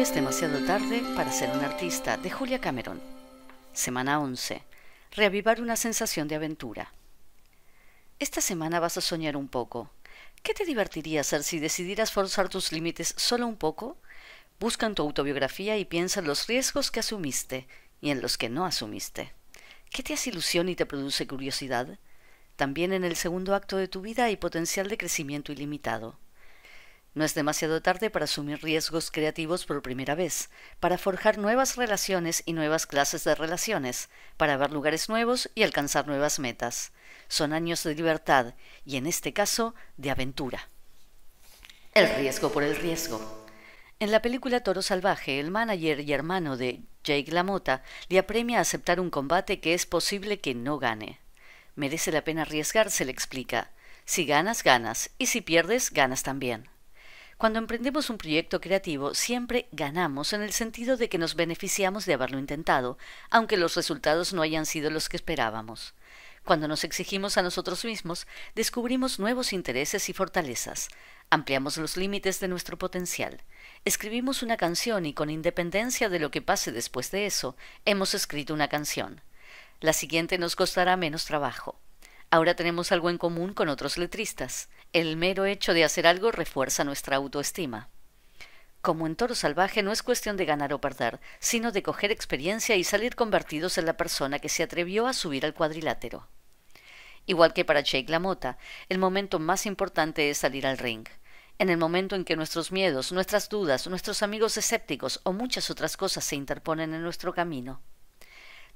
Es demasiado tarde para ser un artista de Julia Cameron. Semana 11. Reavivar una sensación de aventura. Esta semana vas a soñar un poco. ¿Qué te divertiría hacer si decidieras forzar tus límites solo un poco? Busca en tu autobiografía y piensa en los riesgos que asumiste y en los que no asumiste. ¿Qué te hace ilusión y te produce curiosidad? También en el segundo acto de tu vida hay potencial de crecimiento ilimitado. No es demasiado tarde para asumir riesgos creativos por primera vez, para forjar nuevas relaciones y nuevas clases de relaciones, para ver lugares nuevos y alcanzar nuevas metas. Son años de libertad y, en este caso, de aventura. El riesgo por el riesgo. En la película Toro Salvaje, el manager y hermano de Jake LaMotta le apremia a aceptar un combate que es posible que no gane. Merece la pena arriesgar, se le explica. Si ganas, ganas, y si pierdes, ganas también. Cuando emprendemos un proyecto creativo, siempre ganamos en el sentido de que nos beneficiamos de haberlo intentado, aunque los resultados no hayan sido los que esperábamos. Cuando nos exigimos a nosotros mismos, descubrimos nuevos intereses y fortalezas, ampliamos los límites de nuestro potencial, escribimos una canción y con independencia de lo que pase después de eso, hemos escrito una canción. La siguiente nos costará menos trabajo. Ahora tenemos algo en común con otros letristas. El mero hecho de hacer algo refuerza nuestra autoestima. Como en Toro Salvaje no es cuestión de ganar o perder, sino de coger experiencia y salir convertidos en la persona que se atrevió a subir al cuadrilátero. Igual que para Jake LaMotta, el momento más importante es salir al ring. En el momento en que nuestros miedos, nuestras dudas, nuestros amigos escépticos o muchas otras cosas se interponen en nuestro camino.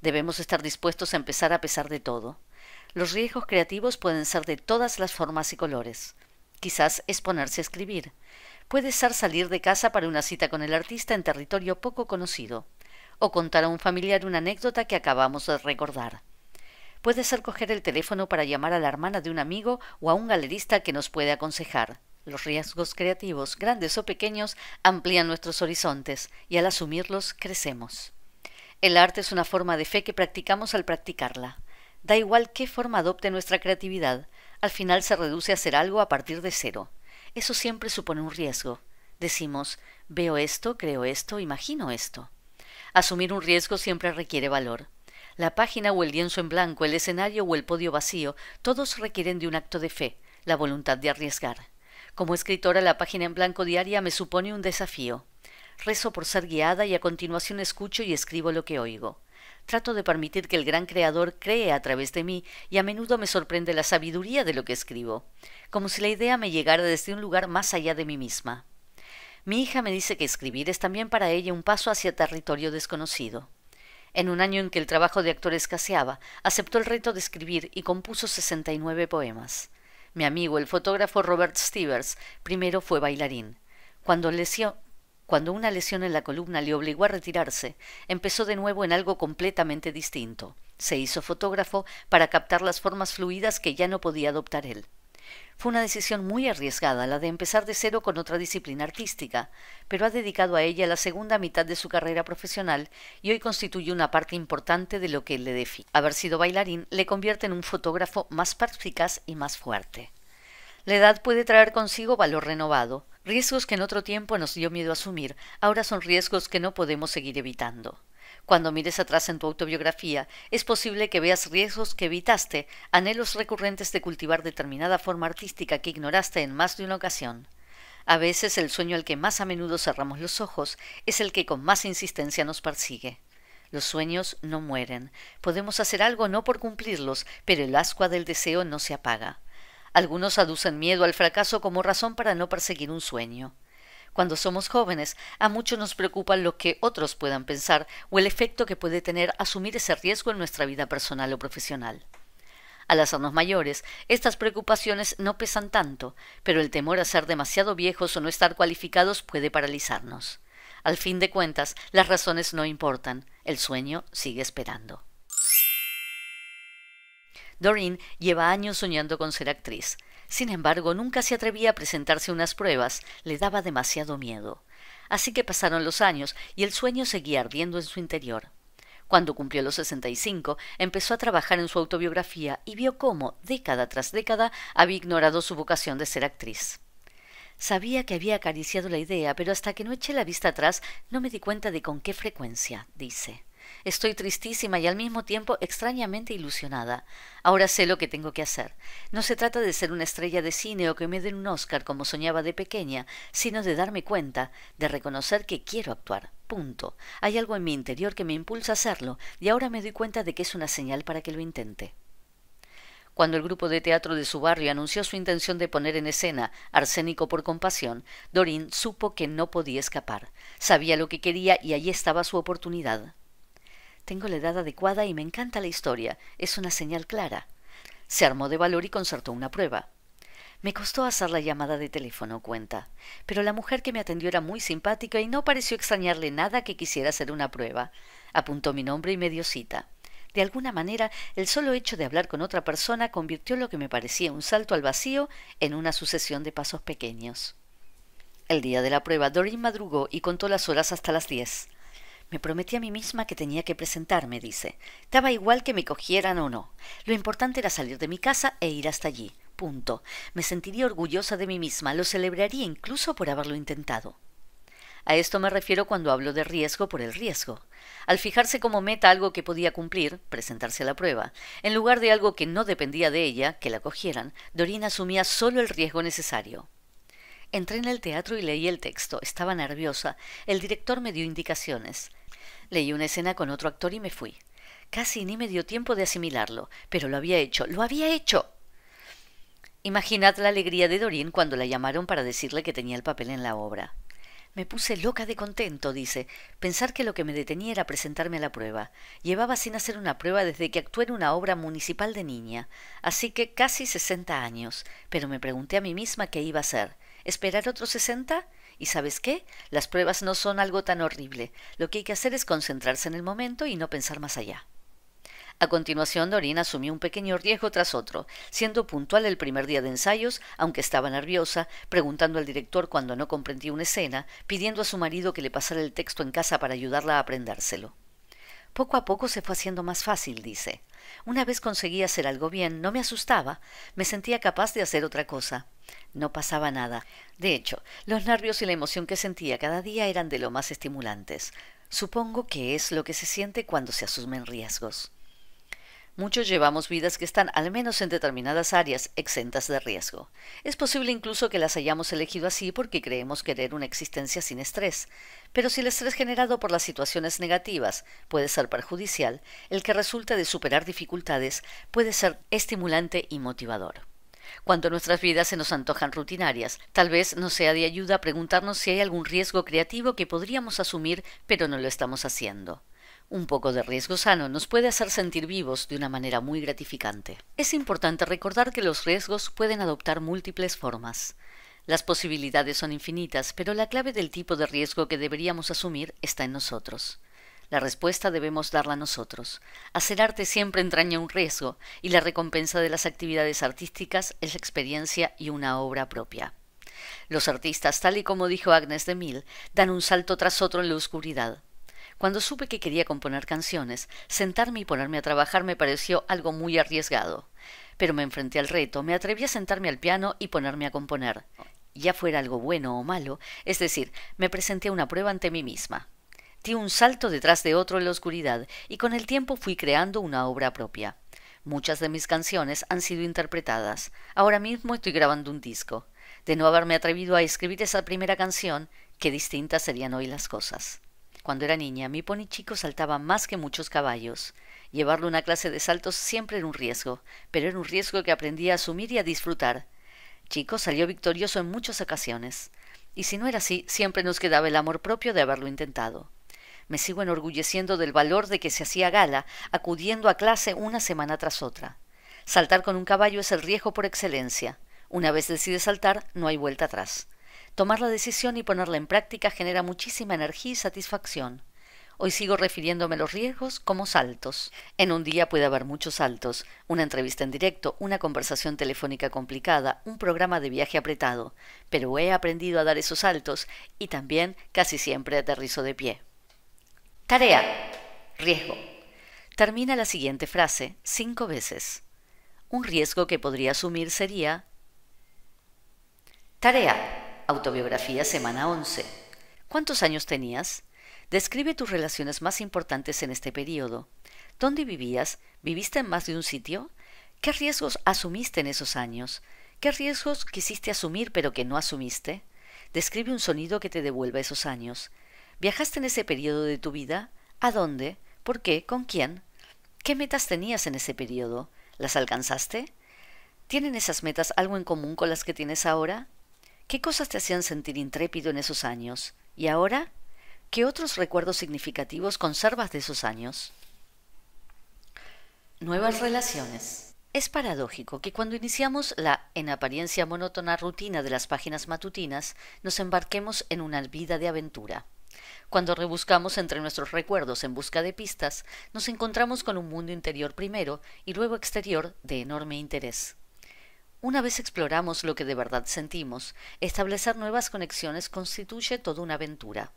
Debemos estar dispuestos a empezar a pesar de todo. Los riesgos creativos pueden ser de todas las formas y colores. Quizás es ponerse a escribir. Puede ser salir de casa para una cita con el artista en territorio poco conocido, o contar a un familiar una anécdota que acabamos de recordar. Puede ser coger el teléfono para llamar a la hermana de un amigo o a un galerista que nos puede aconsejar. Los riesgos creativos, grandes o pequeños, amplían nuestros horizontes y al asumirlos crecemos. El arte es una forma de fe que practicamos al practicarla. Da igual qué forma adopte nuestra creatividad, al final se reduce a hacer algo a partir de cero. Eso siempre supone un riesgo. Decimos, veo esto, creo esto, imagino esto. Asumir un riesgo siempre requiere valor. La página o el lienzo en blanco, el escenario o el podio vacío, todos requieren de un acto de fe, la voluntad de arriesgar. Como escritora, la página en blanco diaria me supone un desafío. Rezo por ser guiada y a continuación escucho y escribo lo que oigo. Trato de permitir que el gran creador cree a través de mí y a menudo me sorprende la sabiduría de lo que escribo, como si la idea me llegara desde un lugar más allá de mí misma. Mi hija me dice que escribir es también para ella un paso hacia territorio desconocido. En un año en que el trabajo de actor escaseaba, aceptó el reto de escribir y compuso 69 poemas. Mi amigo, el fotógrafo Robert Stevers, primero fue bailarín. Cuando lesió, cuando una lesión en la columna le obligó a retirarse, empezó de nuevo en algo completamente distinto. Se hizo fotógrafo para captar las formas fluidas que ya no podía adoptar él. Fue una decisión muy arriesgada la de empezar de cero con otra disciplina artística, pero ha dedicado a ella la segunda mitad de su carrera profesional y hoy constituye una parte importante de lo que le define. Haber sido bailarín le convierte en un fotógrafo más perspicaz y más fuerte. La edad puede traer consigo valor renovado, Riesgos que en otro tiempo nos dio miedo asumir, ahora son riesgos que no podemos seguir evitando. Cuando mires atrás en tu autobiografía, es posible que veas riesgos que evitaste, anhelos recurrentes de cultivar determinada forma artística que ignoraste en más de una ocasión. A veces el sueño al que más a menudo cerramos los ojos es el que con más insistencia nos persigue. Los sueños no mueren. Podemos hacer algo no por cumplirlos, pero el ascua del deseo no se apaga. Algunos aducen miedo al fracaso como razón para no perseguir un sueño. Cuando somos jóvenes, a muchos nos preocupa lo que otros puedan pensar o el efecto que puede tener asumir ese riesgo en nuestra vida personal o profesional. Al hacernos mayores, estas preocupaciones no pesan tanto, pero el temor a ser demasiado viejos o no estar cualificados puede paralizarnos. Al fin de cuentas, las razones no importan, el sueño sigue esperando. Doreen lleva años soñando con ser actriz. Sin embargo, nunca se atrevía a presentarse unas pruebas, le daba demasiado miedo. Así que pasaron los años y el sueño seguía ardiendo en su interior. Cuando cumplió los 65, empezó a trabajar en su autobiografía y vio cómo, década tras década, había ignorado su vocación de ser actriz. Sabía que había acariciado la idea, pero hasta que no eché la vista atrás no me di cuenta de con qué frecuencia, dice. Estoy tristísima y al mismo tiempo extrañamente ilusionada. Ahora sé lo que tengo que hacer. No se trata de ser una estrella de cine o que me den un Oscar como soñaba de pequeña, sino de darme cuenta, de reconocer que quiero actuar. Punto. Hay algo en mi interior que me impulsa a hacerlo y ahora me doy cuenta de que es una señal para que lo intente. Cuando el grupo de teatro de su barrio anunció su intención de poner en escena Arsénico por compasión, Dorin supo que no podía escapar. Sabía lo que quería y allí estaba su oportunidad. Tengo la edad adecuada y me encanta la historia. Es una señal clara. Se armó de valor y concertó una prueba. Me costó hacer la llamada de teléfono, cuenta, pero la mujer que me atendió era muy simpática y no pareció extrañarle nada que quisiera hacer una prueba. Apuntó mi nombre y me dio cita. De alguna manera, el solo hecho de hablar con otra persona convirtió lo que me parecía un salto al vacío en una sucesión de pasos pequeños. El día de la prueba, Doreen madrugó y contó las horas hasta las diez. Me prometí a mí misma que tenía que presentarme, dice. Daba igual que me cogieran o no. Lo importante era salir de mi casa e ir hasta allí. Punto. Me sentiría orgullosa de mí misma, lo celebraría incluso por haberlo intentado. A esto me refiero cuando hablo de riesgo por el riesgo. Al fijarse como meta algo que podía cumplir, presentarse a la prueba, en lugar de algo que no dependía de ella, que la cogieran, Dorina asumía solo el riesgo necesario. Entré en el teatro y leí el texto. Estaba nerviosa. El director me dio indicaciones. Leí una escena con otro actor y me fui. Casi ni me dio tiempo de asimilarlo, pero lo había hecho. ¡Lo había hecho! Imaginad la alegría de Doreen cuando la llamaron para decirle que tenía el papel en la obra. Me puse loca de contento, dice, pensar que lo que me detenía era presentarme a la prueba. Llevaba sin hacer una prueba desde que actué en una obra municipal de niña, así que casi sesenta años, pero me pregunté a mí misma qué iba a hacer. ¿Esperar otros sesenta? ¿Y sabes qué? Las pruebas no son algo tan horrible. Lo que hay que hacer es concentrarse en el momento y no pensar más allá. A continuación, Doreen asumió un pequeño riesgo tras otro, siendo puntual el primer día de ensayos, aunque estaba nerviosa, preguntando al director cuando no comprendía una escena, pidiendo a su marido que le pasara el texto en casa para ayudarla a aprendérselo. Poco a poco se fue haciendo más fácil, dice. Una vez conseguí hacer algo bien, no me asustaba, me sentía capaz de hacer otra cosa. No pasaba nada. De hecho, los nervios y la emoción que sentía cada día eran de lo más estimulantes. Supongo que es lo que se siente cuando se asumen riesgos. Muchos llevamos vidas que están, al menos en determinadas áreas, exentas de riesgo. Es posible incluso que las hayamos elegido así porque creemos querer una existencia sin estrés. Pero si el estrés generado por las situaciones negativas puede ser perjudicial, el que resulta de superar dificultades puede ser estimulante y motivador. Cuando nuestras vidas se nos antojan rutinarias, tal vez nos sea de ayuda preguntarnos si hay algún riesgo creativo que podríamos asumir pero no lo estamos haciendo. Un poco de riesgo sano nos puede hacer sentir vivos de una manera muy gratificante. Es importante recordar que los riesgos pueden adoptar múltiples formas. Las posibilidades son infinitas, pero la clave del tipo de riesgo que deberíamos asumir está en nosotros. La respuesta debemos darla nosotros. Hacer arte siempre entraña un riesgo, y la recompensa de las actividades artísticas es la experiencia y una obra propia. Los artistas, tal y como dijo Agnes de Mille, dan un salto tras otro en la oscuridad. Cuando supe que quería componer canciones, sentarme y ponerme a trabajar me pareció algo muy arriesgado. Pero me enfrenté al reto, me atreví a sentarme al piano y ponerme a componer. Ya fuera algo bueno o malo, es decir, me presenté a una prueba ante mí misma. Di un salto detrás de otro en la oscuridad y con el tiempo fui creando una obra propia. Muchas de mis canciones han sido interpretadas. Ahora mismo estoy grabando un disco. De no haberme atrevido a escribir esa primera canción, qué distintas serían hoy las cosas. Cuando era niña, mi pony chico saltaba más que muchos caballos. Llevarlo a una clase de saltos siempre era un riesgo, pero era un riesgo que aprendí a asumir y a disfrutar. Chico salió victorioso en muchas ocasiones. Y si no era así, siempre nos quedaba el amor propio de haberlo intentado. Me sigo enorgulleciendo del valor de que se hacía gala, acudiendo a clase una semana tras otra. Saltar con un caballo es el riesgo por excelencia. Una vez decides saltar, no hay vuelta atrás. Tomar la decisión y ponerla en práctica genera muchísima energía y satisfacción. Hoy sigo refiriéndome a los riesgos como saltos. En un día puede haber muchos saltos, una entrevista en directo, una conversación telefónica complicada, un programa de viaje apretado, pero he aprendido a dar esos saltos y también casi siempre aterrizo de pie. Tarea. Riesgo. Termina la siguiente frase cinco veces. Un riesgo que podría asumir sería Tarea Autobiografía, semana 11. ¿Cuántos años tenías? Describe tus relaciones más importantes en este periodo. ¿Dónde vivías? ¿Viviste en más de un sitio? ¿Qué riesgos asumiste en esos años? ¿Qué riesgos quisiste asumir pero que no asumiste? Describe un sonido que te devuelva esos años. ¿Viajaste en ese periodo de tu vida? ¿A dónde? ¿Por qué? ¿Con quién? ¿Qué metas tenías en ese periodo? ¿Las alcanzaste? ¿Tienen esas metas algo en común con las que tienes ahora? ¿Qué cosas te hacían sentir intrépido en esos años? ¿Y ahora? ¿Qué otros recuerdos significativos conservas de esos años? Nuevas relaciones. Es paradójico que cuando iniciamos la, en apariencia monótona rutina de las páginas matutinas, nos embarquemos en una vida de aventura. Cuando rebuscamos entre nuestros recuerdos en busca de pistas, nos encontramos con un mundo interior primero y luego exterior de enorme interés. Una vez exploramos lo que de verdad sentimos, establecer nuevas conexiones constituye toda una aventura.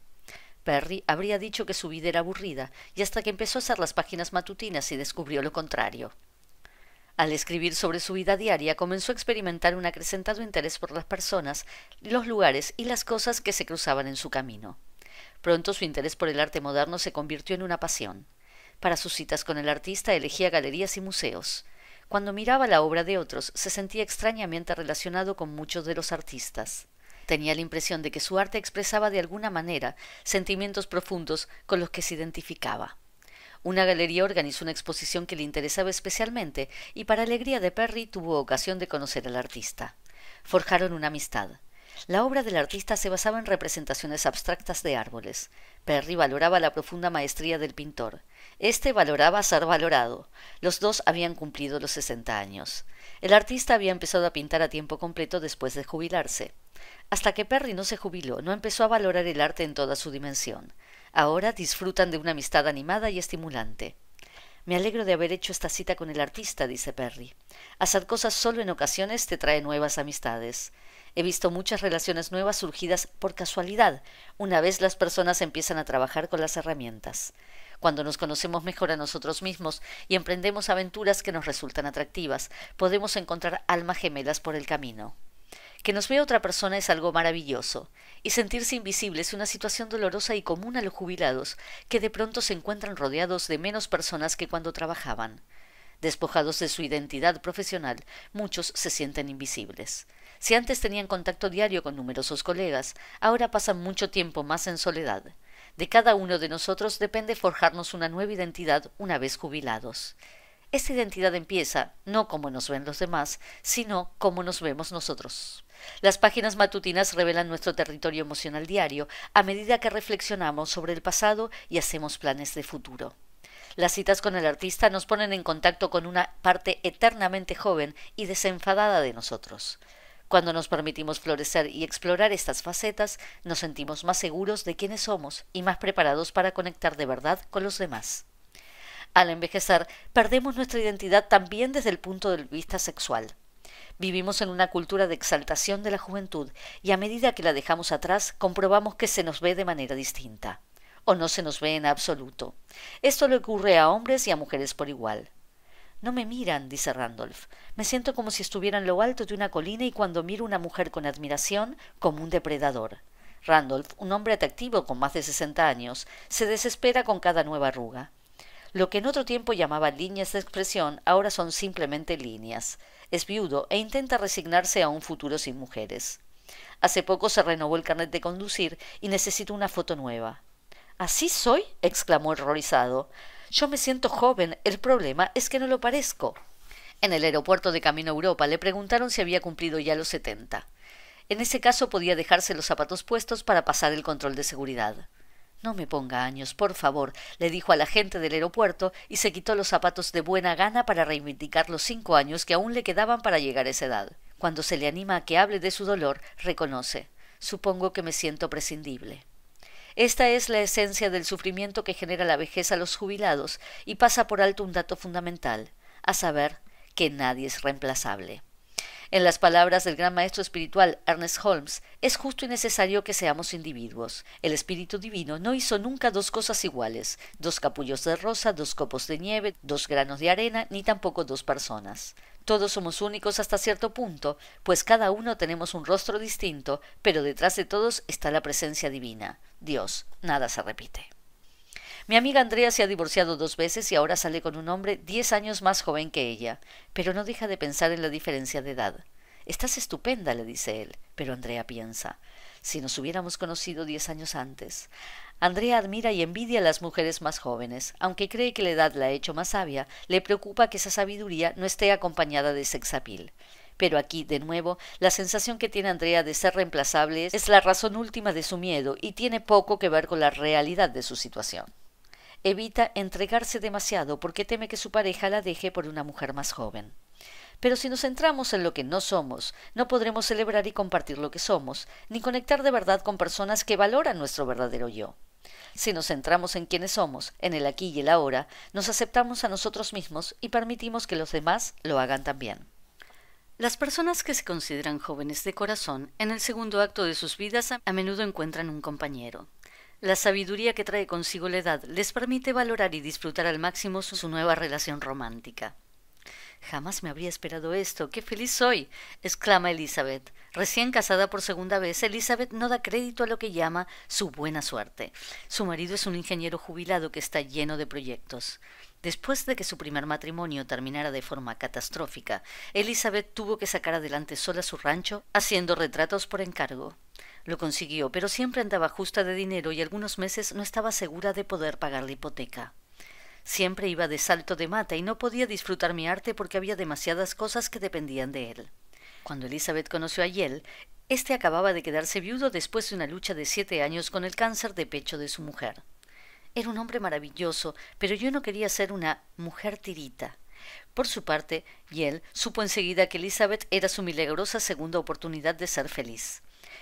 Perry habría dicho que su vida era aburrida, y hasta que empezó a hacer las páginas matutinas y descubrió lo contrario. Al escribir sobre su vida diaria, comenzó a experimentar un acrecentado interés por las personas, los lugares y las cosas que se cruzaban en su camino. Pronto su interés por el arte moderno se convirtió en una pasión. Para sus citas con el artista elegía galerías y museos. Cuando miraba la obra de otros, se sentía extrañamente relacionado con muchos de los artistas. Tenía la impresión de que su arte expresaba de alguna manera sentimientos profundos con los que se identificaba. Una galería organizó una exposición que le interesaba especialmente y para alegría de Perry tuvo ocasión de conocer al artista. Forjaron una amistad. La obra del artista se basaba en representaciones abstractas de árboles. Perry valoraba la profunda maestría del pintor. Este valoraba ser valorado. Los dos habían cumplido los sesenta años. El artista había empezado a pintar a tiempo completo después de jubilarse. Hasta que Perry no se jubiló, no empezó a valorar el arte en toda su dimensión. Ahora disfrutan de una amistad animada y estimulante. Me alegro de haber hecho esta cita con el artista, dice Perry. Hacer cosas solo en ocasiones te trae nuevas amistades. He visto muchas relaciones nuevas surgidas por casualidad, una vez las personas empiezan a trabajar con las herramientas. Cuando nos conocemos mejor a nosotros mismos y emprendemos aventuras que nos resultan atractivas, podemos encontrar almas gemelas por el camino. Que nos vea otra persona es algo maravilloso, y sentirse invisible es una situación dolorosa y común a los jubilados, que de pronto se encuentran rodeados de menos personas que cuando trabajaban. Despojados de su identidad profesional, muchos se sienten invisibles. Si antes tenían contacto diario con numerosos colegas, ahora pasan mucho tiempo más en soledad. De cada uno de nosotros depende forjarnos una nueva identidad una vez jubilados. Esta identidad empieza no como nos ven los demás, sino como nos vemos nosotros. Las páginas matutinas revelan nuestro territorio emocional diario a medida que reflexionamos sobre el pasado y hacemos planes de futuro. Las citas con el artista nos ponen en contacto con una parte eternamente joven y desenfadada de nosotros. Cuando nos permitimos florecer y explorar estas facetas, nos sentimos más seguros de quiénes somos y más preparados para conectar de verdad con los demás. Al envejecer, perdemos nuestra identidad también desde el punto de vista sexual. Vivimos en una cultura de exaltación de la juventud y a medida que la dejamos atrás comprobamos que se nos ve de manera distinta o no se nos ve en absoluto. Esto le ocurre a hombres y a mujeres por igual. No me miran, dice Randolph. Me siento como si estuviera en lo alto de una colina y cuando miro una mujer con admiración, como un depredador. Randolph, un hombre atractivo con más de sesenta años, se desespera con cada nueva arruga. Lo que en otro tiempo llamaba líneas de expresión ahora son simplemente líneas. Es viudo e intenta resignarse a un futuro sin mujeres. Hace poco se renovó el carnet de conducir y necesito una foto nueva. ¿Así soy? exclamó horrorizado. Yo me siento joven, el problema es que no lo parezco. En el aeropuerto de Camino a Europa le preguntaron si había cumplido ya los setenta. En ese caso podía dejarse los zapatos puestos para pasar el control de seguridad. No me ponga años, por favor, le dijo a la gente del aeropuerto y se quitó los zapatos de buena gana para reivindicar los cinco años que aún le quedaban para llegar a esa edad. Cuando se le anima a que hable de su dolor, reconoce Supongo que me siento prescindible. Esta es la esencia del sufrimiento que genera la vejez a los jubilados y pasa por alto un dato fundamental, a saber, que nadie es reemplazable. En las palabras del gran maestro espiritual Ernest Holmes, es justo y necesario que seamos individuos. El Espíritu Divino no hizo nunca dos cosas iguales, dos capullos de rosa, dos copos de nieve, dos granos de arena, ni tampoco dos personas. Todos somos únicos hasta cierto punto, pues cada uno tenemos un rostro distinto, pero detrás de todos está la presencia divina. Dios, nada se repite. Mi amiga Andrea se ha divorciado dos veces y ahora sale con un hombre diez años más joven que ella, pero no deja de pensar en la diferencia de edad. Estás estupenda, le dice él, pero Andrea piensa. Si nos hubiéramos conocido diez años antes. Andrea admira y envidia a las mujeres más jóvenes. Aunque cree que la edad la ha hecho más sabia, le preocupa que esa sabiduría no esté acompañada de sexapil. Pero aquí, de nuevo, la sensación que tiene Andrea de ser reemplazable es la razón última de su miedo y tiene poco que ver con la realidad de su situación. Evita entregarse demasiado porque teme que su pareja la deje por una mujer más joven. Pero si nos centramos en lo que no somos, no podremos celebrar y compartir lo que somos, ni conectar de verdad con personas que valoran nuestro verdadero yo. Si nos centramos en quienes somos, en el aquí y el ahora, nos aceptamos a nosotros mismos y permitimos que los demás lo hagan también. Las personas que se consideran jóvenes de corazón, en el segundo acto de sus vidas a menudo encuentran un compañero. La sabiduría que trae consigo la edad les permite valorar y disfrutar al máximo su nueva relación romántica. Jamás me habría esperado esto. ¡Qué feliz soy! exclama Elizabeth. Recién casada por segunda vez, Elizabeth no da crédito a lo que llama su buena suerte. Su marido es un ingeniero jubilado que está lleno de proyectos. Después de que su primer matrimonio terminara de forma catastrófica, Elizabeth tuvo que sacar adelante sola su rancho haciendo retratos por encargo. Lo consiguió, pero siempre andaba justa de dinero y algunos meses no estaba segura de poder pagar la hipoteca. Siempre iba de salto de mata y no podía disfrutar mi arte porque había demasiadas cosas que dependían de él. Cuando Elizabeth conoció a Yel, este acababa de quedarse viudo después de una lucha de siete años con el cáncer de pecho de su mujer. Era un hombre maravilloso, pero yo no quería ser una mujer tirita. Por su parte, Yel supo enseguida que Elizabeth era su milagrosa segunda oportunidad de ser feliz.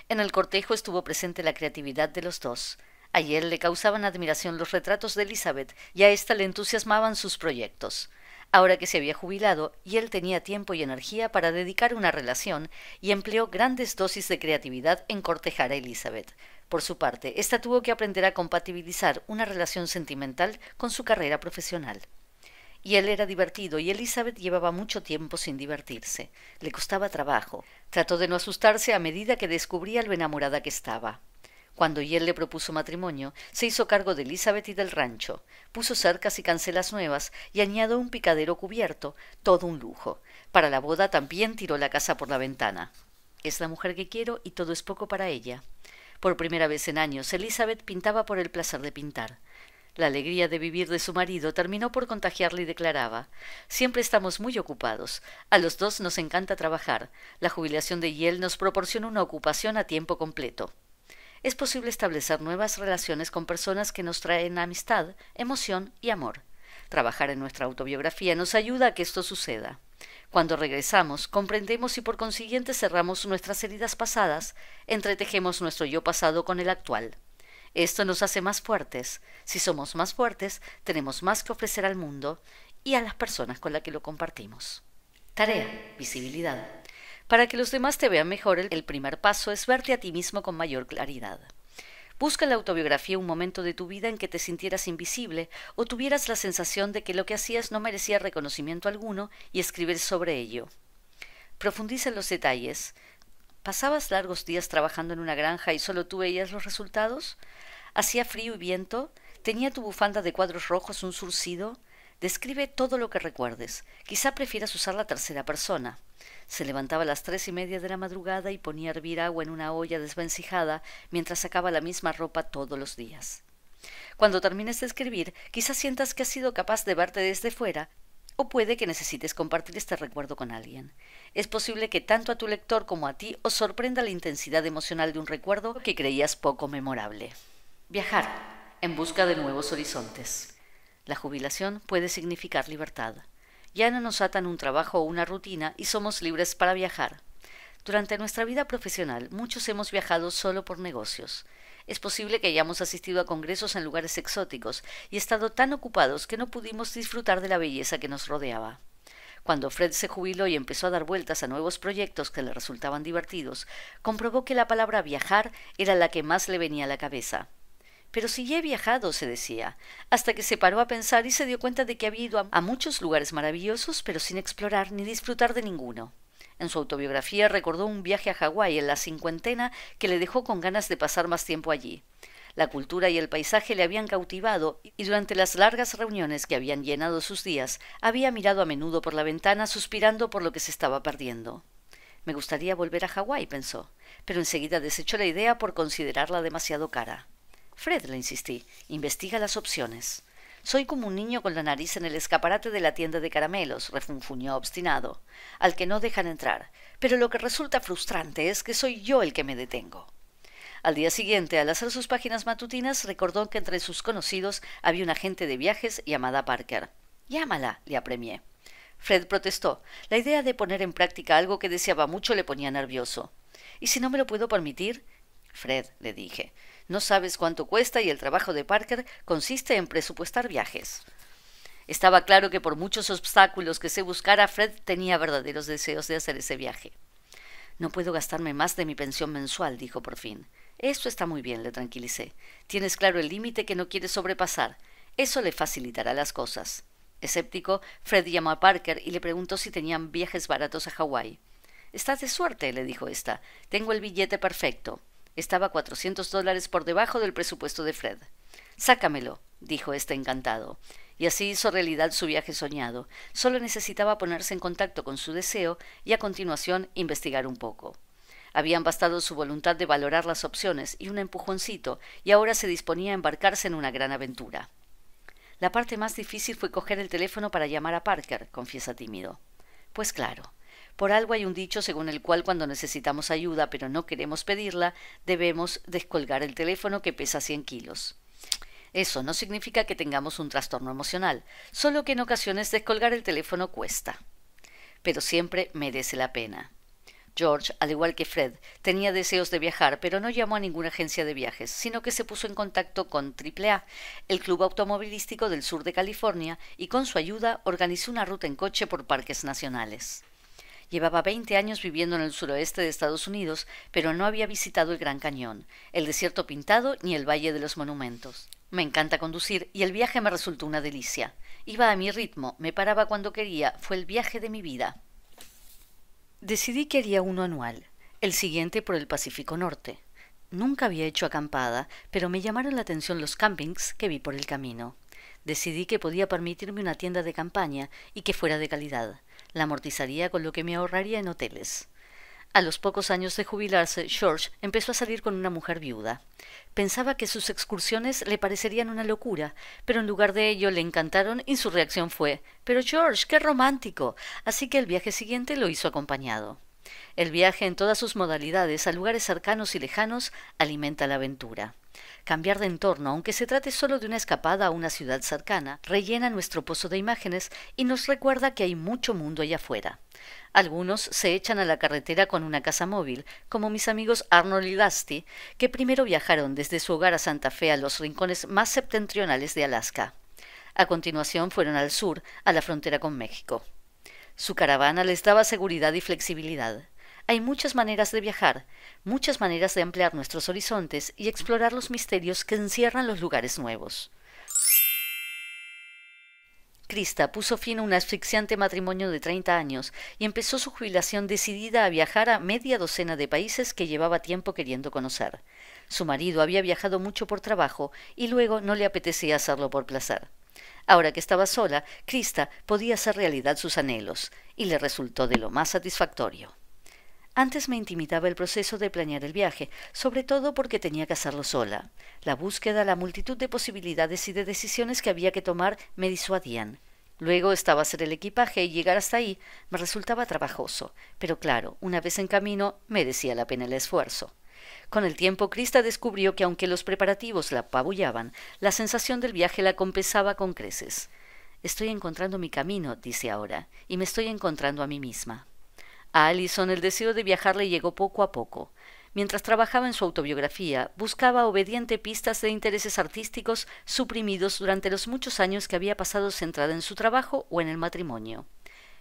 En el cortejo estuvo presente la creatividad de los dos. A él le causaban admiración los retratos de Elizabeth y a ésta le entusiasmaban sus proyectos. Ahora que se había jubilado y él tenía tiempo y energía para dedicar una relación y empleó grandes dosis de creatividad en cortejar a Elizabeth. Por su parte, ésta tuvo que aprender a compatibilizar una relación sentimental con su carrera profesional y él era divertido y Elizabeth llevaba mucho tiempo sin divertirse. Le costaba trabajo. Trató de no asustarse a medida que descubría lo enamorada que estaba. Cuando él le propuso matrimonio, se hizo cargo de Elizabeth y del rancho, puso cercas y cancelas nuevas y añadió un picadero cubierto, todo un lujo. Para la boda también tiró la casa por la ventana. Es la mujer que quiero y todo es poco para ella. Por primera vez en años, Elizabeth pintaba por el placer de pintar. La alegría de vivir de su marido terminó por contagiarle y declaraba Siempre estamos muy ocupados. A los dos nos encanta trabajar. La jubilación de Yale nos proporciona una ocupación a tiempo completo. Es posible establecer nuevas relaciones con personas que nos traen amistad, emoción y amor. Trabajar en nuestra autobiografía nos ayuda a que esto suceda. Cuando regresamos, comprendemos y por consiguiente cerramos nuestras heridas pasadas, entretejemos nuestro yo pasado con el actual. Esto nos hace más fuertes. Si somos más fuertes, tenemos más que ofrecer al mundo y a las personas con las que lo compartimos. Tarea, visibilidad. Para que los demás te vean mejor, el primer paso es verte a ti mismo con mayor claridad. Busca en la autobiografía un momento de tu vida en que te sintieras invisible o tuvieras la sensación de que lo que hacías no merecía reconocimiento alguno y escribir sobre ello. Profundiza en los detalles. ¿Pasabas largos días trabajando en una granja y solo tú veías los resultados? Hacía frío y viento, tenía tu bufanda de cuadros rojos un surcido. Describe todo lo que recuerdes. Quizá prefieras usar la tercera persona. Se levantaba a las tres y media de la madrugada y ponía a hervir agua en una olla desvencijada mientras sacaba la misma ropa todos los días. Cuando termines de escribir, quizás sientas que has sido capaz de verte desde fuera, o puede que necesites compartir este recuerdo con alguien. Es posible que tanto a tu lector como a ti os sorprenda la intensidad emocional de un recuerdo que creías poco memorable. Viajar en busca de nuevos horizontes. La jubilación puede significar libertad. Ya no nos atan un trabajo o una rutina y somos libres para viajar. Durante nuestra vida profesional muchos hemos viajado solo por negocios. Es posible que hayamos asistido a congresos en lugares exóticos y estado tan ocupados que no pudimos disfrutar de la belleza que nos rodeaba. Cuando Fred se jubiló y empezó a dar vueltas a nuevos proyectos que le resultaban divertidos, comprobó que la palabra viajar era la que más le venía a la cabeza. Pero si ya he viajado, se decía, hasta que se paró a pensar y se dio cuenta de que había ido a, muchos lugares maravillosos, pero sin explorar ni disfrutar de ninguno. En su autobiografía recordó un viaje a Hawái en la cincuentena que le dejó con ganas de pasar más tiempo allí. La cultura y el paisaje le habían cautivado y durante las largas reuniones que habían llenado sus días había mirado a menudo por la ventana suspirando por lo que se estaba perdiendo. Me gustaría volver a Hawái, pensó, pero enseguida desechó la idea por considerarla demasiado cara. Fred, le insistí, investiga las opciones. Soy como un niño con la nariz en el escaparate de la tienda de caramelos, refunfuñó obstinado, al que no dejan entrar. Pero lo que resulta frustrante es que soy yo el que me detengo. Al día siguiente, al hacer sus páginas matutinas, recordó que entre sus conocidos había una agente de viajes llamada Parker. Llámala, le apremié. Fred protestó. La idea de poner en práctica algo que deseaba mucho le ponía nervioso. ¿Y si no me lo puedo permitir? Fred, le dije, no sabes cuánto cuesta y el trabajo de Parker consiste en presupuestar viajes. Estaba claro que por muchos obstáculos que se buscara, Fred tenía verdaderos deseos de hacer ese viaje. No puedo gastarme más de mi pensión mensual, dijo por fin. Eso está muy bien, le tranquilicé. Tienes claro el límite que no quieres sobrepasar. Eso le facilitará las cosas. Escéptico, Fred llamó a Parker y le preguntó si tenían viajes baratos a Hawái. Estás de suerte, le dijo ésta. Tengo el billete perfecto. Estaba cuatrocientos dólares por debajo del presupuesto de Fred. Sácamelo, dijo éste encantado. Y así hizo realidad su viaje soñado. Solo necesitaba ponerse en contacto con su deseo y a continuación investigar un poco. Habían bastado su voluntad de valorar las opciones y un empujoncito, y ahora se disponía a embarcarse en una gran aventura. La parte más difícil fue coger el teléfono para llamar a Parker, confiesa tímido. Pues claro, por algo hay un dicho según el cual cuando necesitamos ayuda pero no queremos pedirla, debemos descolgar el teléfono que pesa 100 kilos. Eso no significa que tengamos un trastorno emocional, solo que en ocasiones descolgar el teléfono cuesta. Pero siempre merece la pena. George, al igual que Fred, tenía deseos de viajar, pero no llamó a ninguna agencia de viajes, sino que se puso en contacto con AAA, el club automovilístico del sur de California, y con su ayuda organizó una ruta en coche por parques nacionales. Llevaba veinte años viviendo en el suroeste de Estados Unidos, pero no había visitado el Gran Cañón, el desierto pintado ni el Valle de los Monumentos. Me encanta conducir y el viaje me resultó una delicia. Iba a mi ritmo, me paraba cuando quería, fue el viaje de mi vida. Decidí que haría uno anual, el siguiente por el Pacífico Norte. Nunca había hecho acampada, pero me llamaron la atención los campings que vi por el camino. Decidí que podía permitirme una tienda de campaña y que fuera de calidad. La amortizaría con lo que me ahorraría en hoteles. A los pocos años de jubilarse, George empezó a salir con una mujer viuda. Pensaba que sus excursiones le parecerían una locura, pero en lugar de ello le encantaron y su reacción fue Pero George, qué romántico. Así que el viaje siguiente lo hizo acompañado. El viaje en todas sus modalidades a lugares cercanos y lejanos alimenta la aventura. Cambiar de entorno, aunque se trate solo de una escapada a una ciudad cercana, rellena nuestro pozo de imágenes y nos recuerda que hay mucho mundo allá afuera. Algunos se echan a la carretera con una casa móvil, como mis amigos Arnold y Dusty, que primero viajaron desde su hogar a Santa Fe a los rincones más septentrionales de Alaska. A continuación fueron al sur, a la frontera con México. Su caravana les daba seguridad y flexibilidad. Hay muchas maneras de viajar, muchas maneras de ampliar nuestros horizontes y explorar los misterios que encierran los lugares nuevos. Krista puso fin a un asfixiante matrimonio de treinta años y empezó su jubilación decidida a viajar a media docena de países que llevaba tiempo queriendo conocer. Su marido había viajado mucho por trabajo y luego no le apetecía hacerlo por placer. Ahora que estaba sola, Krista podía hacer realidad sus anhelos, y le resultó de lo más satisfactorio. Antes me intimidaba el proceso de planear el viaje, sobre todo porque tenía que hacerlo sola. La búsqueda, la multitud de posibilidades y de decisiones que había que tomar me disuadían. Luego estaba hacer el equipaje y llegar hasta ahí me resultaba trabajoso, pero claro, una vez en camino merecía la pena el esfuerzo. Con el tiempo, Krista descubrió que aunque los preparativos la apabullaban, la sensación del viaje la compensaba con creces. Estoy encontrando mi camino, dice ahora, y me estoy encontrando a mí misma. A Allison el deseo de viajar le llegó poco a poco. Mientras trabajaba en su autobiografía, buscaba obediente pistas de intereses artísticos suprimidos durante los muchos años que había pasado centrada en su trabajo o en el matrimonio.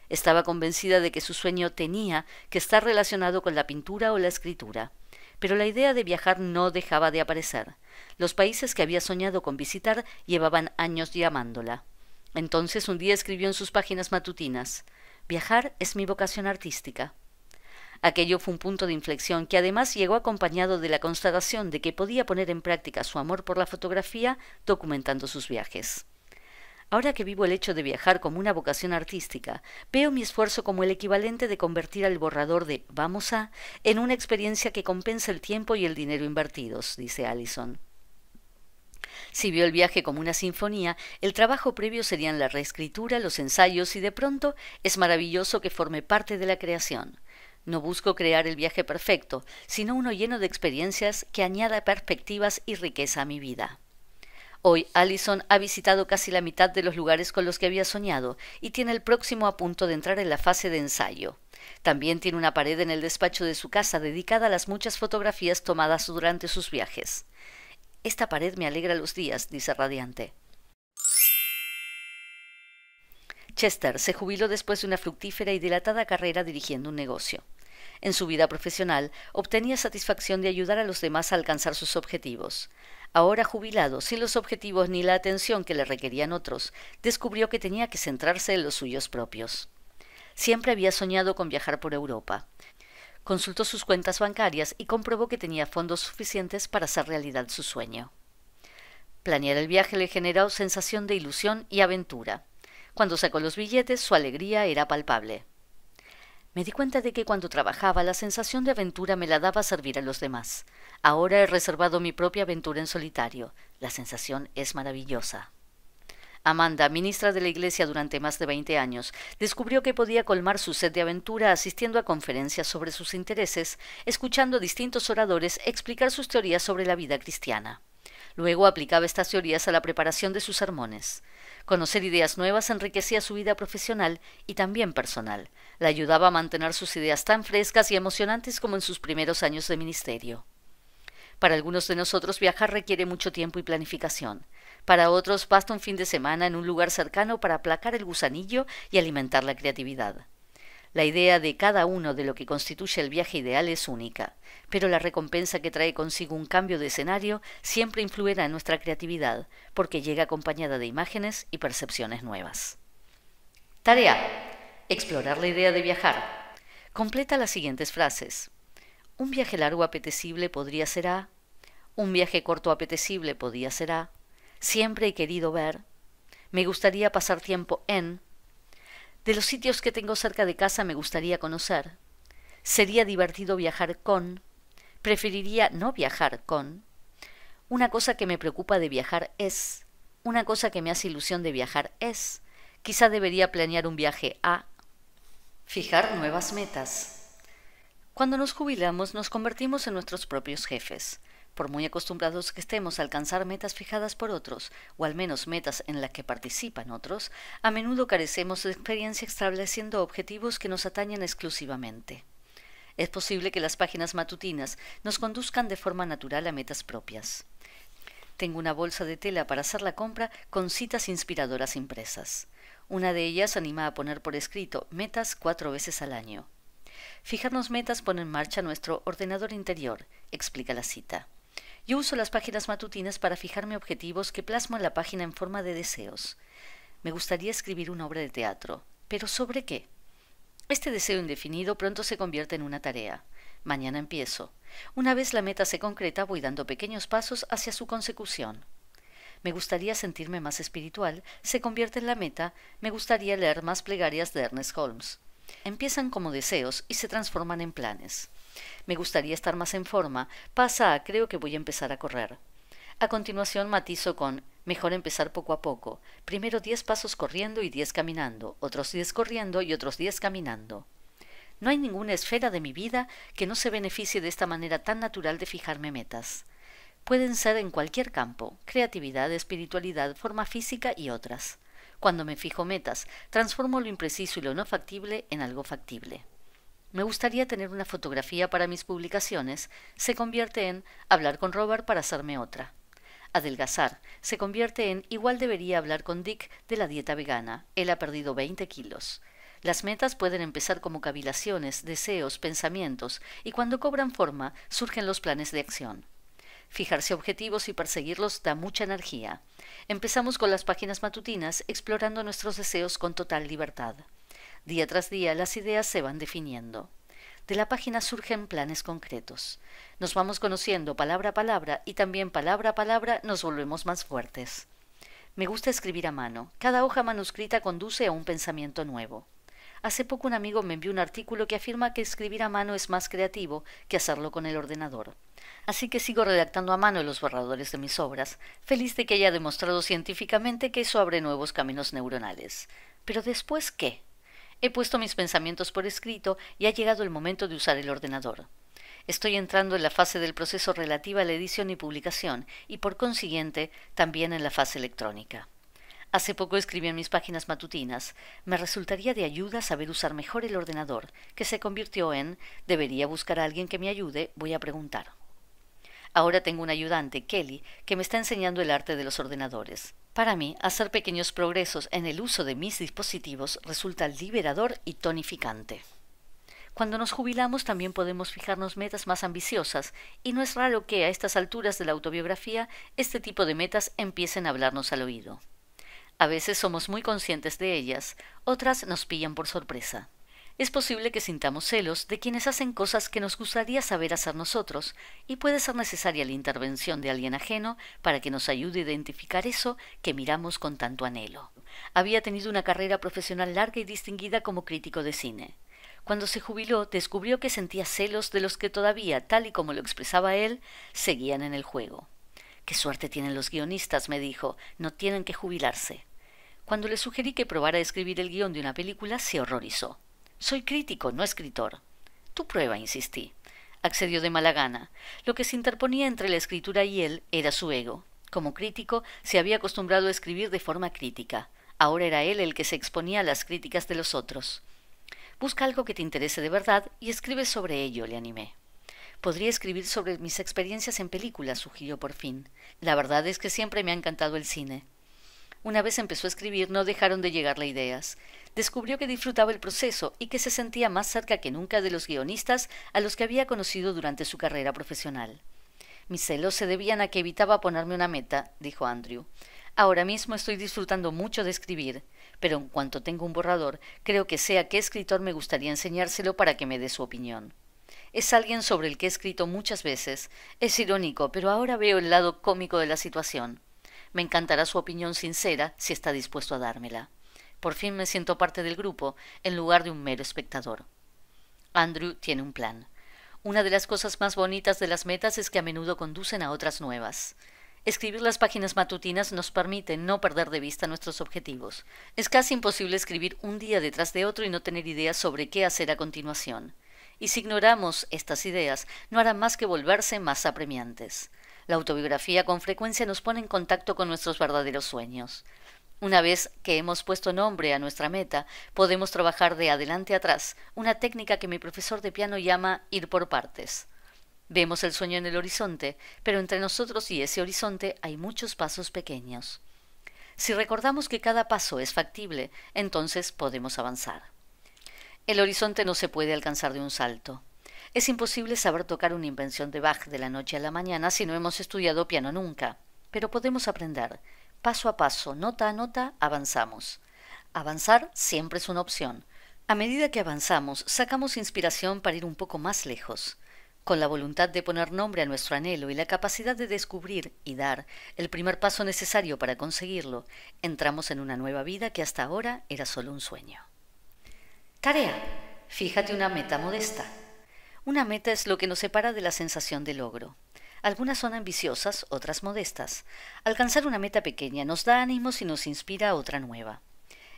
Estaba convencida de que su sueño tenía que estar relacionado con la pintura o la escritura. Pero la idea de viajar no dejaba de aparecer. Los países que había soñado con visitar llevaban años llamándola. Entonces un día escribió en sus páginas matutinas Viajar es mi vocación artística. Aquello fue un punto de inflexión que además llegó acompañado de la constatación de que podía poner en práctica su amor por la fotografía documentando sus viajes. Ahora que vivo el hecho de viajar como una vocación artística, veo mi esfuerzo como el equivalente de convertir al borrador de Vamos a en una experiencia que compensa el tiempo y el dinero invertidos, dice Allison. Si vio el viaje como una sinfonía, el trabajo previo serían la reescritura, los ensayos y de pronto es maravilloso que forme parte de la creación. No busco crear el viaje perfecto, sino uno lleno de experiencias que añada perspectivas y riqueza a mi vida. Hoy Allison ha visitado casi la mitad de los lugares con los que había soñado y tiene el próximo a punto de entrar en la fase de ensayo. También tiene una pared en el despacho de su casa dedicada a las muchas fotografías tomadas durante sus viajes. Esta pared me alegra los días, dice radiante. Chester se jubiló después de una fructífera y dilatada carrera dirigiendo un negocio. En su vida profesional obtenía satisfacción de ayudar a los demás a alcanzar sus objetivos. Ahora jubilado, sin los objetivos ni la atención que le requerían otros, descubrió que tenía que centrarse en los suyos propios. Siempre había soñado con viajar por Europa. Consultó sus cuentas bancarias y comprobó que tenía fondos suficientes para hacer realidad su sueño. Planear el viaje le generó sensación de ilusión y aventura. Cuando sacó los billetes, su alegría era palpable. Me di cuenta de que cuando trabajaba la sensación de aventura me la daba servir a los demás. Ahora he reservado mi propia aventura en solitario. La sensación es maravillosa. Amanda, ministra de la Iglesia durante más de 20 años, descubrió que podía colmar su sed de aventura asistiendo a conferencias sobre sus intereses, escuchando a distintos oradores explicar sus teorías sobre la vida cristiana. Luego aplicaba estas teorías a la preparación de sus sermones. Conocer ideas nuevas enriquecía su vida profesional y también personal. La ayudaba a mantener sus ideas tan frescas y emocionantes como en sus primeros años de ministerio. Para algunos de nosotros viajar requiere mucho tiempo y planificación. Para otros basta un fin de semana en un lugar cercano para aplacar el gusanillo y alimentar la creatividad. La idea de cada uno de lo que constituye el viaje ideal es única, pero la recompensa que trae consigo un cambio de escenario siempre influirá en nuestra creatividad, porque llega acompañada de imágenes y percepciones nuevas. Tarea. Explorar la idea de viajar. Completa las siguientes frases. Un viaje largo apetecible podría ser A. Un viaje corto apetecible podría ser A siempre he querido ver. Me gustaría pasar tiempo en. De los sitios que tengo cerca de casa me gustaría conocer. Sería divertido viajar con. Preferiría no viajar con. Una cosa que me preocupa de viajar es. Una cosa que me hace ilusión de viajar es. Quizá debería planear un viaje a. Fijar nuevas metas. Cuando nos jubilamos nos convertimos en nuestros propios jefes. Por muy acostumbrados que estemos a alcanzar metas fijadas por otros, o al menos metas en las que participan otros, a menudo carecemos de experiencia estableciendo objetivos que nos atañen exclusivamente. Es posible que las páginas matutinas nos conduzcan de forma natural a metas propias. Tengo una bolsa de tela para hacer la compra con citas inspiradoras impresas. Una de ellas anima a poner por escrito metas cuatro veces al año. Fijarnos metas pone en marcha nuestro ordenador interior, explica la cita. Yo uso las páginas matutinas para fijarme objetivos que plasmo en la página en forma de deseos. Me gustaría escribir una obra de teatro, pero ¿sobre qué? Este deseo indefinido pronto se convierte en una tarea. Mañana empiezo. Una vez la meta se concreta, voy dando pequeños pasos hacia su consecución. Me gustaría sentirme más espiritual, se convierte en la meta, me gustaría leer más plegarias de Ernest Holmes. Empiezan como deseos y se transforman en planes. Me gustaría estar más en forma, pasa creo que voy a empezar a correr. A continuación matizo con mejor empezar poco a poco. Primero diez pasos corriendo y diez caminando, otros diez corriendo y otros diez caminando. No hay ninguna esfera de mi vida que no se beneficie de esta manera tan natural de fijarme metas. Pueden ser en cualquier campo, creatividad, espiritualidad, forma física y otras. Cuando me fijo metas, transformo lo impreciso y lo no factible en algo factible me gustaría tener una fotografía para mis publicaciones, se convierte en hablar con Robert para hacerme otra. Adelgazar se convierte en igual debería hablar con Dick de la dieta vegana. Él ha perdido 20 kilos. Las metas pueden empezar como cavilaciones, deseos, pensamientos, y cuando cobran forma surgen los planes de acción. Fijarse objetivos y perseguirlos da mucha energía. Empezamos con las páginas matutinas explorando nuestros deseos con total libertad. Día tras día las ideas se van definiendo. De la página surgen planes concretos. Nos vamos conociendo palabra a palabra y también palabra a palabra nos volvemos más fuertes. Me gusta escribir a mano. Cada hoja manuscrita conduce a un pensamiento nuevo. Hace poco un amigo me envió un artículo que afirma que escribir a mano es más creativo que hacerlo con el ordenador. Así que sigo redactando a mano los borradores de mis obras, feliz de que haya demostrado científicamente que eso abre nuevos caminos neuronales. Pero después, ¿qué? He puesto mis pensamientos por escrito y ha llegado el momento de usar el ordenador. Estoy entrando en la fase del proceso relativa a la edición y publicación y por consiguiente también en la fase electrónica. Hace poco escribí en mis páginas matutinas, me resultaría de ayuda saber usar mejor el ordenador, que se convirtió en debería buscar a alguien que me ayude, voy a preguntar. Ahora tengo un ayudante, Kelly, que me está enseñando el arte de los ordenadores. Para mí, hacer pequeños progresos en el uso de mis dispositivos resulta liberador y tonificante. Cuando nos jubilamos también podemos fijarnos metas más ambiciosas, y no es raro que a estas alturas de la autobiografía este tipo de metas empiecen a hablarnos al oído. A veces somos muy conscientes de ellas, otras nos pillan por sorpresa. Es posible que sintamos celos de quienes hacen cosas que nos gustaría saber hacer nosotros, y puede ser necesaria la intervención de alguien ajeno para que nos ayude a identificar eso que miramos con tanto anhelo. Había tenido una carrera profesional larga y distinguida como crítico de cine. Cuando se jubiló, descubrió que sentía celos de los que todavía, tal y como lo expresaba él, seguían en el juego. Qué suerte tienen los guionistas, me dijo, no tienen que jubilarse. Cuando le sugerí que probara escribir el guion de una película, se horrorizó. Soy crítico, no escritor. Tu prueba, insistí. Accedió de mala gana. Lo que se interponía entre la escritura y él era su ego. Como crítico, se había acostumbrado a escribir de forma crítica. Ahora era él el que se exponía a las críticas de los otros. Busca algo que te interese de verdad y escribe sobre ello, le animé. Podría escribir sobre mis experiencias en películas, sugirió por fin. La verdad es que siempre me ha encantado el cine. Una vez empezó a escribir, no dejaron de llegarle ideas. Descubrió que disfrutaba el proceso y que se sentía más cerca que nunca de los guionistas a los que había conocido durante su carrera profesional. Mis celos se debían a que evitaba ponerme una meta, dijo Andrew. Ahora mismo estoy disfrutando mucho de escribir, pero en cuanto tengo un borrador, creo que sé a qué escritor me gustaría enseñárselo para que me dé su opinión. Es alguien sobre el que he escrito muchas veces. Es irónico, pero ahora veo el lado cómico de la situación. Me encantará su opinión sincera si está dispuesto a dármela. Por fin me siento parte del grupo, en lugar de un mero espectador. Andrew tiene un plan. Una de las cosas más bonitas de las metas es que a menudo conducen a otras nuevas. Escribir las páginas matutinas nos permite no perder de vista nuestros objetivos. Es casi imposible escribir un día detrás de otro y no tener ideas sobre qué hacer a continuación. Y si ignoramos estas ideas, no harán más que volverse más apremiantes. La autobiografía con frecuencia nos pone en contacto con nuestros verdaderos sueños. Una vez que hemos puesto nombre a nuestra meta, podemos trabajar de adelante atrás, una técnica que mi profesor de piano llama ir por partes. Vemos el sueño en el horizonte, pero entre nosotros y ese horizonte hay muchos pasos pequeños. Si recordamos que cada paso es factible, entonces podemos avanzar. El horizonte no se puede alcanzar de un salto. Es imposible saber tocar una invención de Bach de la noche a la mañana si no hemos estudiado piano nunca, pero podemos aprender. Paso a paso, nota a nota, avanzamos. Avanzar siempre es una opción. A medida que avanzamos, sacamos inspiración para ir un poco más lejos. Con la voluntad de poner nombre a nuestro anhelo y la capacidad de descubrir y dar el primer paso necesario para conseguirlo, entramos en una nueva vida que hasta ahora era solo un sueño. Tarea. Fíjate una meta modesta. Una meta es lo que nos separa de la sensación de logro. Algunas son ambiciosas, otras modestas. Alcanzar una meta pequeña nos da ánimos y nos inspira a otra nueva.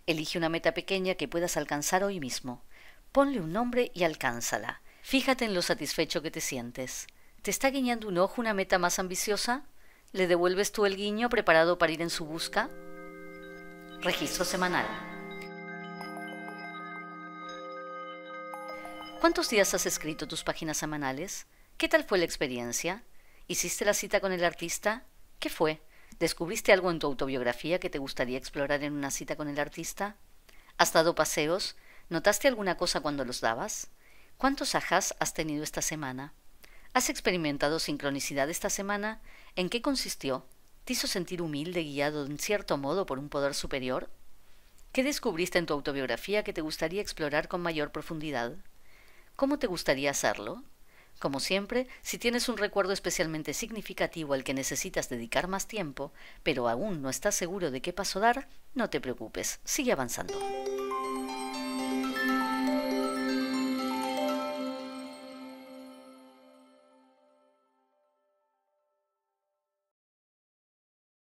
Elige una meta pequeña que puedas alcanzar hoy mismo. Ponle un nombre y alcánzala. Fíjate en lo satisfecho que te sientes. ¿Te está guiñando un ojo una meta más ambiciosa? ¿Le devuelves tú el guiño preparado para ir en su busca? Registro semanal. ¿Cuántos días has escrito tus páginas semanales? ¿Qué tal fue la experiencia? ¿Hiciste la cita con el artista? ¿Qué fue? ¿Descubriste algo en tu autobiografía que te gustaría explorar en una cita con el artista? ¿Has dado paseos? ¿Notaste alguna cosa cuando los dabas? ¿Cuántos ajás has tenido esta semana? ¿Has experimentado sincronicidad esta semana? ¿En qué consistió? ¿Te hizo sentir humilde, guiado en cierto modo por un poder superior? ¿Qué descubriste en tu autobiografía que te gustaría explorar con mayor profundidad? ¿Cómo te gustaría hacerlo? Como siempre, si tienes un recuerdo especialmente significativo al que necesitas dedicar más tiempo, pero aún no estás seguro de qué paso dar, no te preocupes, sigue avanzando.